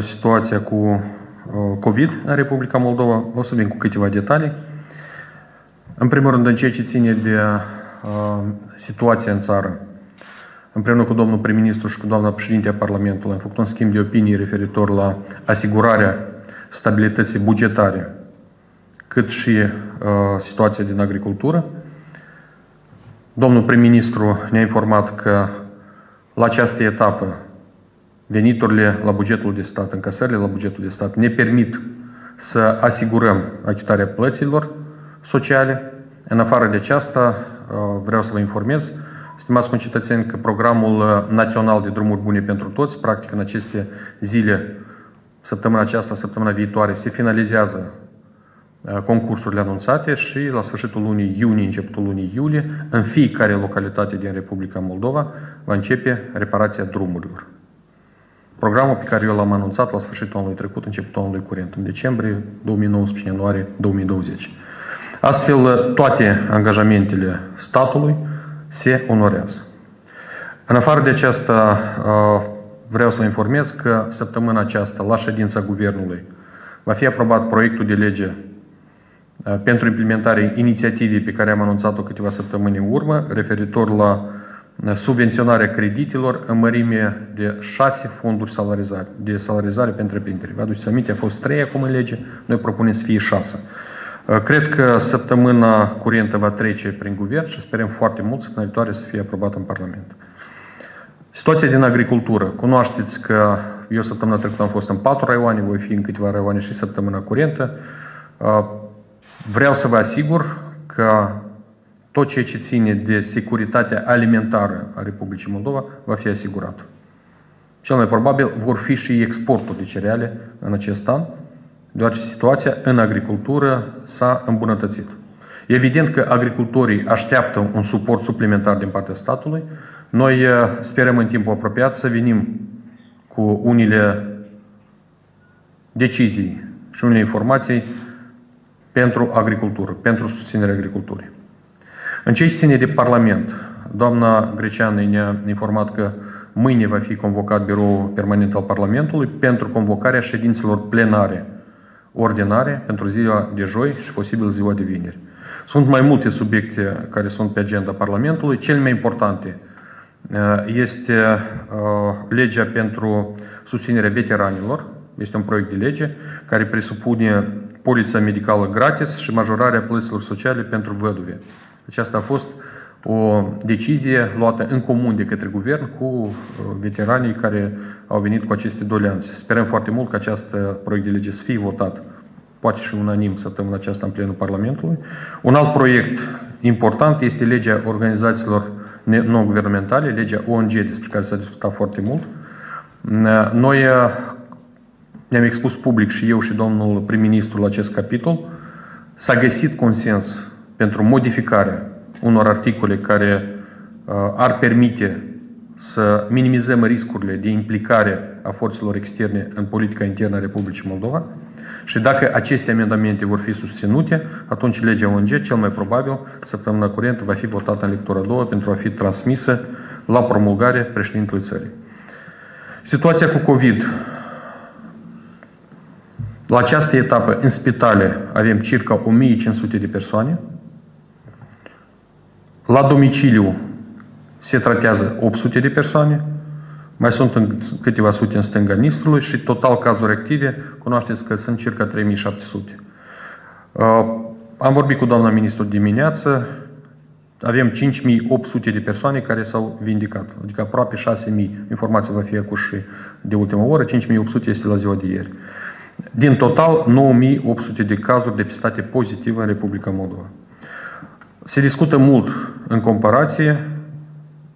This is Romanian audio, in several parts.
situația cu COVID în Republica Moldova. O să vin cu câteva detalii. În primul rând, în ceea ce ține de situația în țară, împreună cu domnul prim-ministru și cu doamna președinte a Parlamentului, am făcut un schimb de opinii referitor la asigurarea stabilității bugetare, cât și uh, situația din agricultură. Domnul prim-ministru ne-a informat că la această etapă veniturile la bugetul de stat, încasările la bugetul de stat ne permit să asigurăm achitarea plăților sociale. În afară de aceasta, uh, vreau să vă informez, stimați concetățeni, că programul uh, național de drumuri bune pentru toți, practic în aceste zile, săptămâna aceasta, săptămâna viitoare, se finalizează uh, concursurile anunțate și la sfârșitul lunii iunie, începutul lunii iulie, în fiecare localitate din Republica Moldova va începe reparația drumurilor. Programul pe care eu l-am anunțat la sfârșitul anului trecut, începutul anului curent, în decembrie 2019, ianuarie 2020. Astfel, toate angajamentele statului se onorează. În afară de aceasta, vreau să informez că săptămâna aceasta, la ședința Guvernului, va fi aprobat proiectul de lege pentru implementarea inițiativei pe care am anunțat-o câteva săptămâni în urmă, referitor la subvenționarea creditelor în mărime de șase fonduri salarizare, de salarizare pentru întreprinderi. Vă aduceți aminte, a fost trei acum în lege, noi propunem să fie șase. Cred că săptămâna curentă va trece prin guvern și sperăm foarte mult să viitoare să fie aprobată în Parlament. Situația din agricultură. Cunoașteți că eu săptămâna trecută am fost în patru raioane, voi fi în câteva raioane și săptămâna curentă. Vreau să vă asigur că tot ceea ce ține de securitatea alimentară a Republicii Moldova va fi asigurat. Cel mai probabil vor fi și exportul de cereale în acest an, deoarece situația în agricultură s-a îmbunătățit. Evident că agricultorii așteaptă un suport suplimentar din partea statului. Noi uh, sperăm în timpul apropiat să venim cu unele decizii și unele informații pentru agricultură, pentru susținerea agriculturii. În ce ține de Parlament, doamna Greceană ne-a informat că mâine va fi convocat biroul permanent al Parlamentului pentru convocarea ședințelor plenare ordinare pentru ziua de joi și posibil ziua de vineri. Sunt mai multe subiecte care sunt pe agenda Parlamentului. Cel mai importante uh, este uh, legea pentru susținerea veteranilor. Este un proiect de lege care presupune poliția medicală gratis și majorarea plăților sociale pentru văduve. Aceasta a fost o decizie luată în comun de către guvern cu uh, veteranii care au venit cu aceste doleanțe. Sperăm foarte mult că acest proiect de lege să fie votat, poate și unanim săptămâna aceasta în plenul Parlamentului. Un alt proiect important este legea organizațiilor non-guvernamentale, legea ONG, despre care s-a discutat foarte mult. Noi uh, ne-am expus public și eu și domnul prim-ministru la acest capitol. S-a găsit consens pentru modificarea unor articole care uh, ar permite să minimizăm riscurile de implicare a forțelor externe în politica internă a Republicii Moldova și dacă aceste amendamente vor fi susținute, atunci legea ONG, cel mai probabil, săptămâna curentă va fi votată în lectura a doua pentru a fi transmisă la promulgare președintelui țării. Situația cu COVID. La această etapă, în spitale, avem circa 1500 de persoane, la domiciliu se tratează 800 de persoane, mai sunt în câteva sute în stânga Nistrului și total cazuri active, cunoașteți că sunt circa 3700. Uh, am vorbit cu doamna ministru dimineață, avem 5800 de persoane care s-au vindicat, adică aproape 6000. Informația va fi acum și de ultima oră, 5800 este la ziua de ieri. Din total, 9800 de cazuri depistate pozitive în Republica Moldova. Se discută mult în comparație,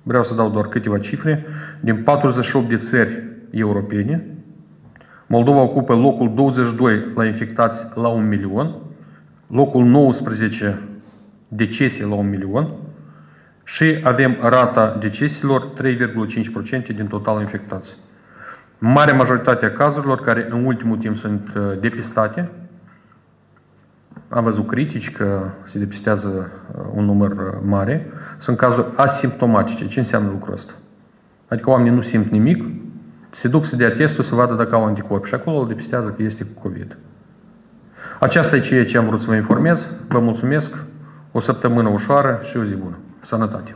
vreau să dau doar câteva cifre, din 48 de țări europene, Moldova ocupă locul 22 la infectați la 1 milion, locul 19 decese la 1 milion și avem rata deceselor 3,5% din total infectați. Marea majoritate a cazurilor care în ultimul timp sunt uh, depistate, am văzut critici că se depistează uh, un număr uh, mare, sunt cazuri asimptomatice. Ce înseamnă lucrul ăsta? Adică oamenii nu simt nimic, se duc să dea testul să vadă dacă au anticorpi și acolo îl depistează că este cu COVID. Aceasta e ceea ce am vrut să vă informez. Vă mulțumesc. O săptămână ușoară și o zi bună. Sănătate!